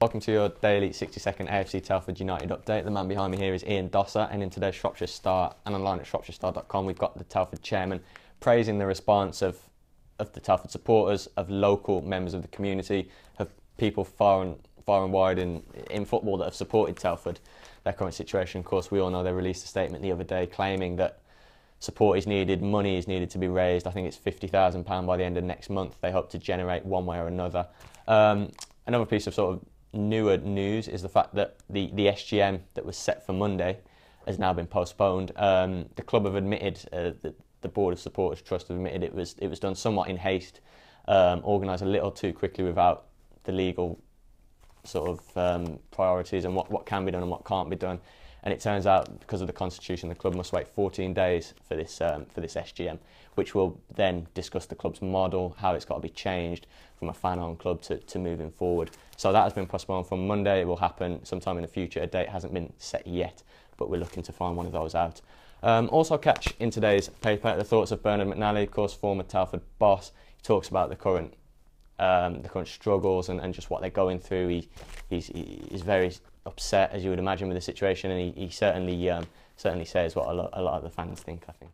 Welcome to your daily 60 second AFC Telford United update. The man behind me here is Ian Dosser, and in today's Shropshire Star and online at shropshirestar.com, we've got the Telford chairman praising the response of, of the Telford supporters, of local members of the community, of people far and, far and wide in, in football that have supported Telford. Their current situation, of course, we all know they released a statement the other day claiming that support is needed, money is needed to be raised. I think it's £50,000 by the end of next month. They hope to generate one way or another. Um, another piece of sort of newer news is the fact that the, the SGM that was set for Monday has now been postponed. Um, the club have admitted, uh, the, the Board of Supporters Trust have admitted it was, it was done somewhat in haste, um, organised a little too quickly without the legal sort of um, priorities and what, what can be done and what can't be done. And it turns out, because of the constitution, the club must wait 14 days for this um, for this SGM, which will then discuss the club's model, how it's got to be changed from a fan-owned club to, to moving forward. So that has been postponed from Monday. It will happen sometime in the future. A date hasn't been set yet, but we're looking to find one of those out. Um, also catch in today's paper the thoughts of Bernard McNally, of course, former Telford boss. He talks about the current um, the current struggles and, and just what they're going through. He, he's, he's very upset, as you would imagine, with the situation, and he, he certainly um, certainly says what a lot, a lot of the fans think. I think.